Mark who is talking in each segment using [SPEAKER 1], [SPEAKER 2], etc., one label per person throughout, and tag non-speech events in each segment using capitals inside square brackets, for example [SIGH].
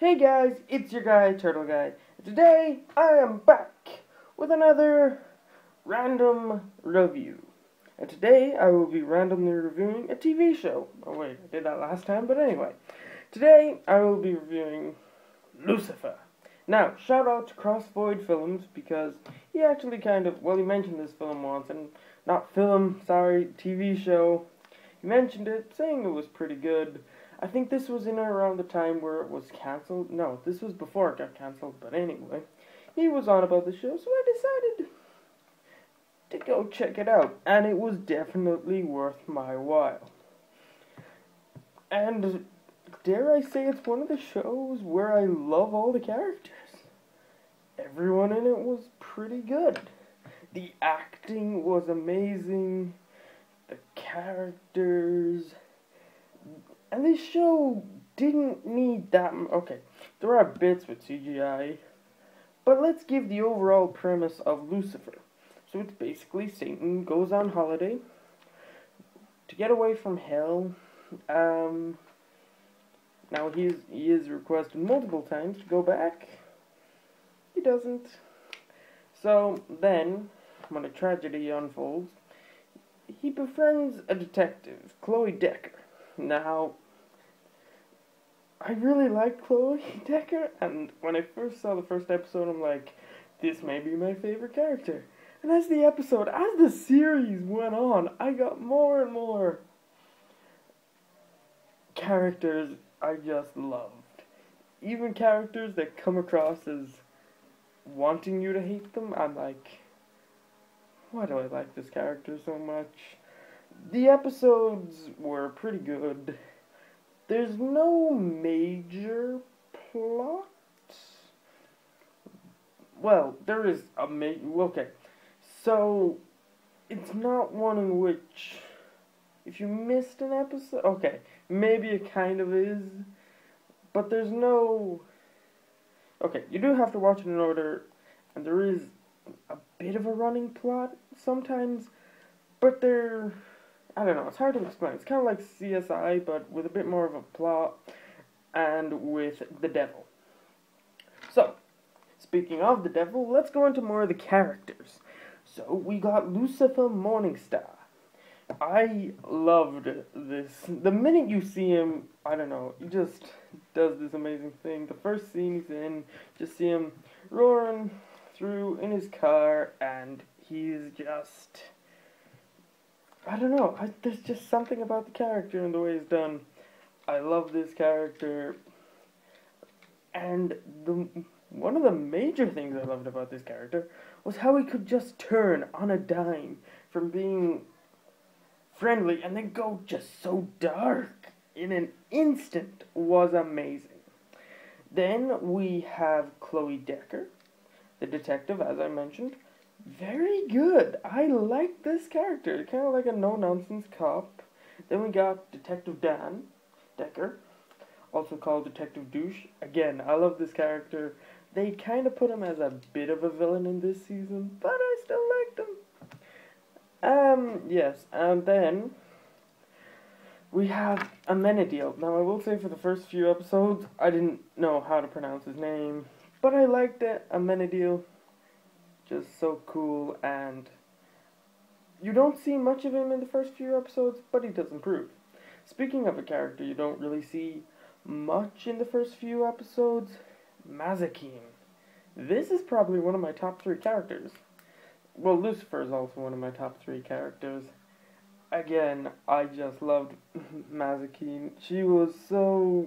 [SPEAKER 1] Hey guys, it's your guy, Turtle Guy. Today, I am back with another random review. And today, I will be randomly reviewing a TV show. Oh wait, I did that last time, but anyway. Today, I will be reviewing Lucifer. Now, shout out to Cross Void Films because he actually kind of, well, he mentioned this film once, and not film, sorry, TV show. He mentioned it, saying it was pretty good. I think this was in around the time where it was cancelled. No, this was before it got cancelled, but anyway. He was on about the show, so I decided to go check it out. And it was definitely worth my while. And dare I say it's one of the shows where I love all the characters. Everyone in it was pretty good. The acting was amazing. The characters and this show didn't need that. Okay, there are bits with CGI, but let's give the overall premise of Lucifer. So it's basically Satan goes on holiday to get away from hell. Um, now he's he is requested multiple times to go back. He doesn't. So then, when a tragedy unfolds, he befriends a detective, Chloe Decker. Now, I really like Chloe [LAUGHS] Decker, and when I first saw the first episode, I'm like, this may be my favorite character. And as the episode, as the series went on, I got more and more characters I just loved. Even characters that come across as wanting you to hate them, I'm like, why do I like this character so much? The episodes were pretty good. There's no major plot. Well, there is a major. Okay, so it's not one in which if you missed an episode, okay, maybe it kind of is, but there's no. Okay, you do have to watch it in order, and there is a bit of a running plot sometimes, but there I don't know, it's hard to explain. It's kind of like CSI, but with a bit more of a plot and with the devil. So, speaking of the devil, let's go into more of the characters. So, we got Lucifer Morningstar. I loved this. The minute you see him, I don't know, he just does this amazing thing. The first scene he's in, just see him roaring through in his car, and he's just I don't know. I, there's just something about the character and the way it's done. I love this character, and the one of the major things I loved about this character was how he could just turn on a dime from being friendly and then go just so dark in an instant was amazing. Then we have Chloe Decker, the detective, as I mentioned, very good. I like this character. Kind of like a no-nonsense cop. Then we got Detective Dan Decker, also called Detective Douche. Again, I love this character. They kind of put him as a bit of a villain in this season, but I still liked him. Um, yes, and then we have Amenadiel. Now, I will say for the first few episodes, I didn't know how to pronounce his name, but I liked it. Amenadiel just so cool and you don't see much of him in the first few episodes, but he does improve. Speaking of a character you don't really see much in the first few episodes, Mazikeen. This is probably one of my top three characters. Well, Lucifer is also one of my top three characters. Again, I just loved [LAUGHS] Mazikeen. She was so...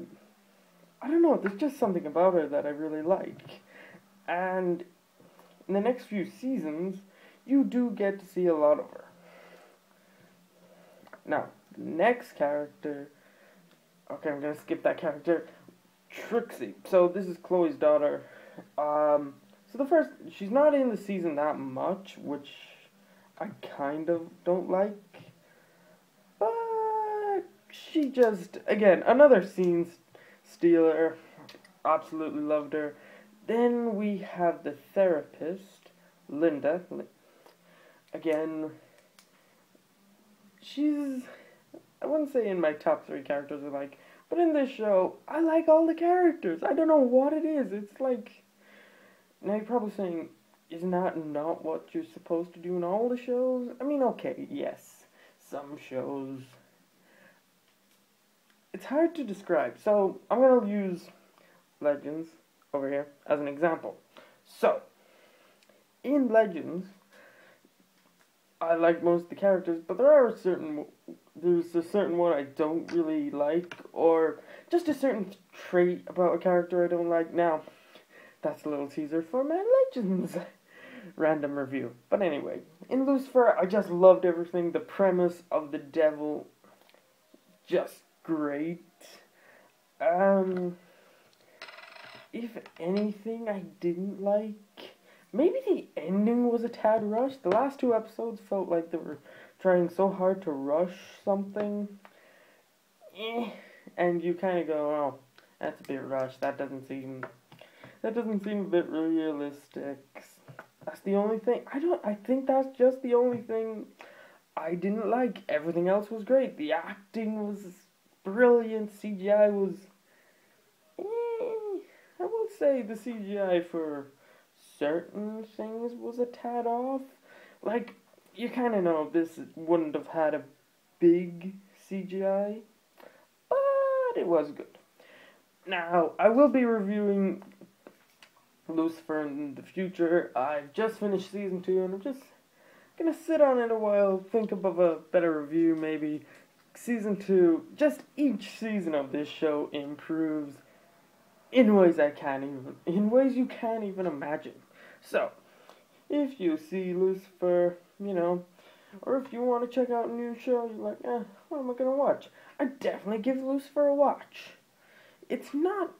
[SPEAKER 1] I don't know, there's just something about her that I really like. And in the next few seasons, you do get to see a lot of her. Now, the next character. Okay, I'm gonna skip that character. Trixie. So this is Chloe's daughter. Um, so the first, she's not in the season that much, which I kind of don't like. But she just, again, another scene stealer. Absolutely loved her. Then we have the therapist, Linda. Again, she's, I wouldn't say in my top three characters I like, But in this show, I like all the characters. I don't know what it is. It's like now you're probably saying, isn't that not what you're supposed to do in all the shows? I mean, okay, yes, some shows. It's hard to describe. So I'm gonna use Legends over here as an example. So in Legends, I like most of the characters, but there are certain there's a certain one I don't really like, or just a certain trait about a character I don't like. Now, that's a little teaser for my Legends [LAUGHS] random review. But anyway, in Lucifer, I just loved everything. The premise of the devil, just great. Um, if anything, I didn't like. Maybe the ending was a tad rushed. The last two episodes felt like they were trying so hard to rush something. Eh, and you kind of go, oh, that's a bit rushed. That doesn't seem that doesn't seem a bit realistic. That's the only thing. I don't. I think that's just the only thing I didn't like. Everything else was great. The acting was brilliant. CGI was. Say the CGI for certain things was a tad off. Like you kind of know this wouldn't have had a big CGI, but it was good. Now I will be reviewing Lucifer in the future. I've just finished season two, and I'm just gonna sit on it a while, think of a better review, maybe. Season two, just each season of this show improves in ways I can't even, in ways you can't even imagine. So, if you see Lucifer, you know, or if you want to check out a new show, you're like, eh, what am I gonna watch? I definitely give Lucifer a watch. It's not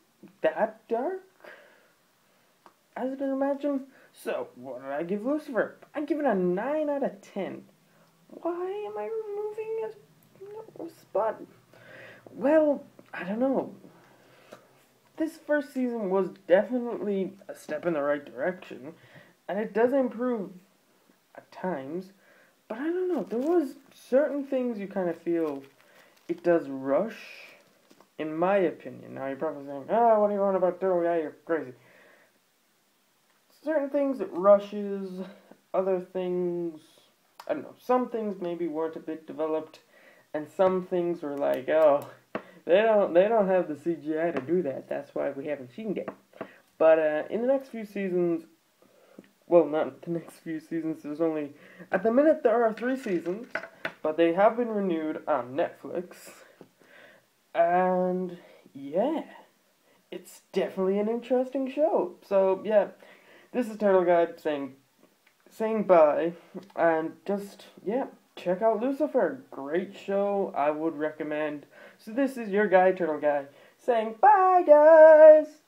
[SPEAKER 1] that dark as you can imagine. So, what did I give Lucifer? I give it a 9 out of 10. Why am I removing a, a spot? Well, I don't know. This first season was definitely a step in the right direction, and it does improve at times, but I don't know. There was certain things you kind of feel it does rush, in my opinion. Now, you're probably saying, ah, oh, what are you on about, Daryl? Yeah, you're crazy certain things it rushes, other things I don't know, some things maybe weren't a bit developed and some things were like, oh, they don't they don't have the CGI to do that. That's why we haven't seen it. But uh, in the next few seasons, well, not the next few seasons. There's only at the minute there are three seasons, but they have been renewed on Netflix. And yeah, it's definitely an interesting show. So yeah, this is Turtle Guy saying saying bye and just yeah, check out Lucifer. Great show. I would recommend. So this is your guy, Turtle Guy, saying bye guys.